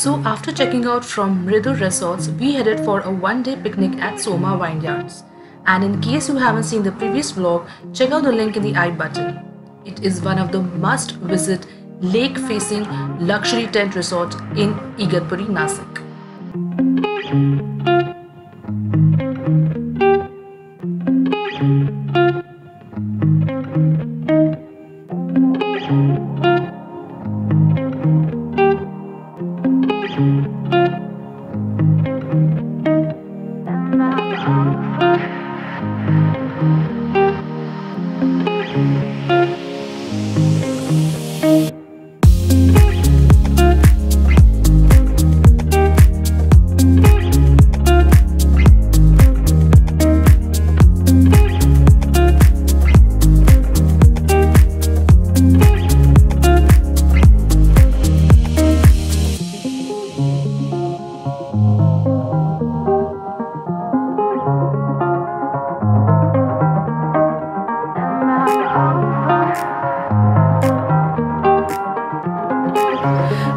So, after checking out from Mridu Resorts, we headed for a one day picnic at Soma Vineyards. And in case you haven't seen the previous vlog, check out the link in the i button. It is one of the must visit lake facing luxury tent resort in Igatpuri, Nasik.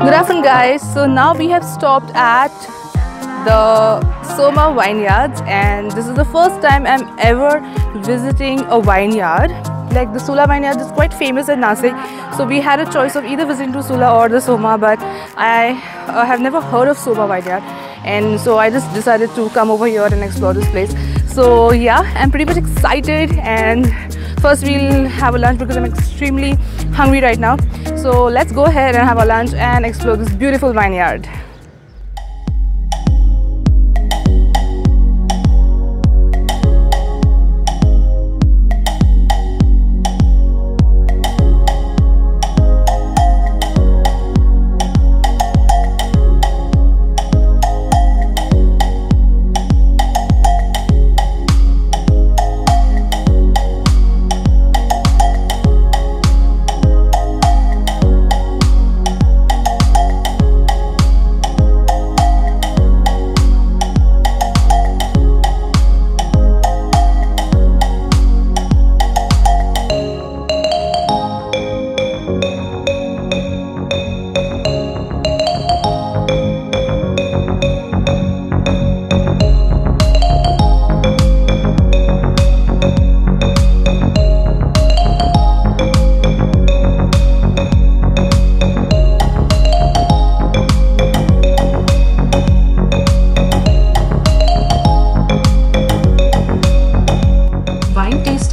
Good afternoon, guys. So now we have stopped at the Soma Vineyards, and this is the first time I'm ever visiting a vineyard. Like the Sula Vineyard is quite famous in Nasik, so we had a choice of either visiting to Sula or the Soma, but I uh, have never heard of Soma Vineyard, and so I just decided to come over here and explore this place. So yeah, I'm pretty much excited and first we'll have a lunch because I'm extremely hungry right now. So let's go ahead and have a lunch and explore this beautiful vineyard.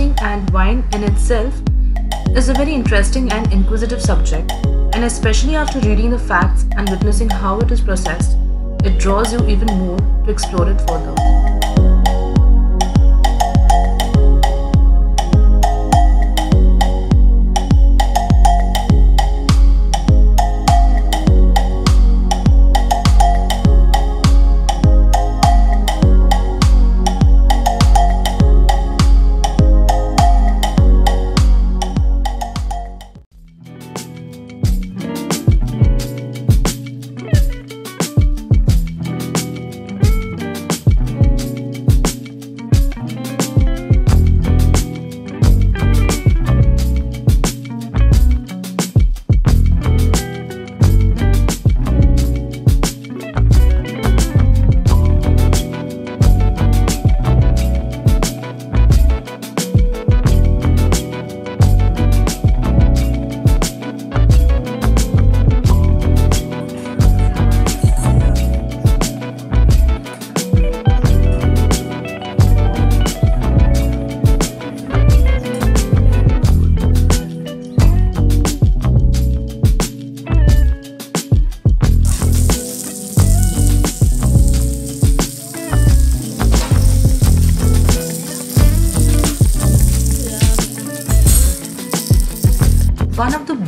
Tasting and wine in itself is a very interesting and inquisitive subject, and especially after reading the facts and witnessing how it is processed, it draws you even more to explore it further.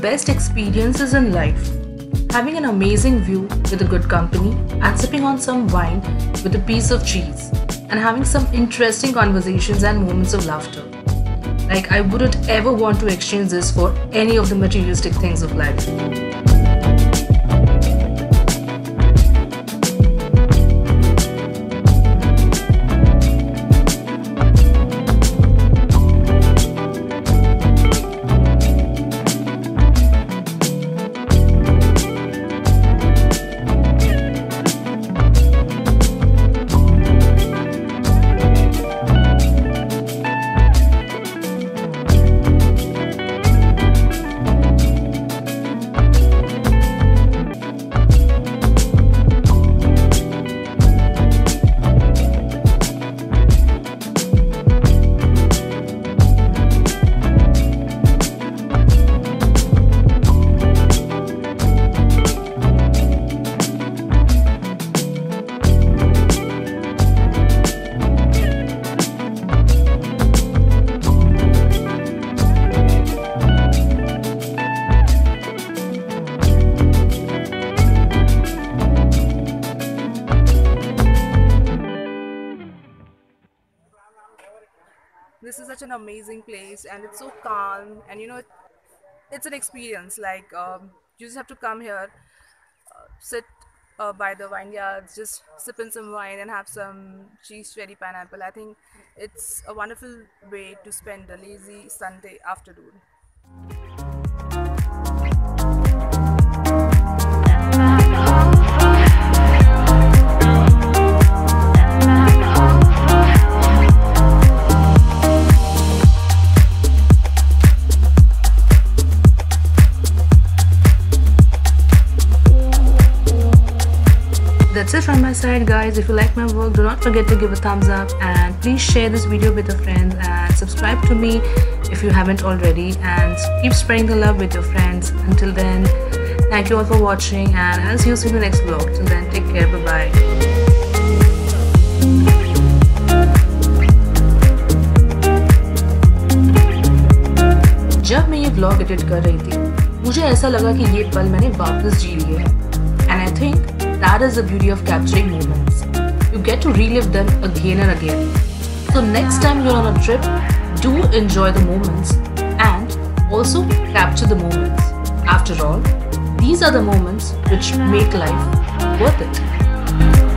Best experiences in life. Having an amazing view with a good company and sipping on some wine with a piece of cheese and having some interesting conversations and moments of laughter. Like, I wouldn't ever want to exchange this for any of the materialistic things of life. An amazing place and it's so calm and you know it, it's an experience. Like um, you just have to come here uh, sit uh, by the vineyards just sip in some wine and have some cheese cherry pineapple. I think it's a wonderful way to spend a lazy sunday afternoon That's it from my side guys. If you like my work, do not forget to give a thumbs up and please share this video with your friends and subscribe to me if you haven't already and keep spreading the love with your friends. Until then, thank you all for watching and I'll see you soon in the next vlog. Till then, take care. Bye bye. जब मैं ये vlog edit कर रही थी मुझे ऐसा लगा कि ये पल मैंने वापस जी लिए and I think that is the beauty of capturing moments. You get to relive them again and again. So, next time you're on a trip, do enjoy the moments and also capture the moments. After all, these are the moments which make life worth it.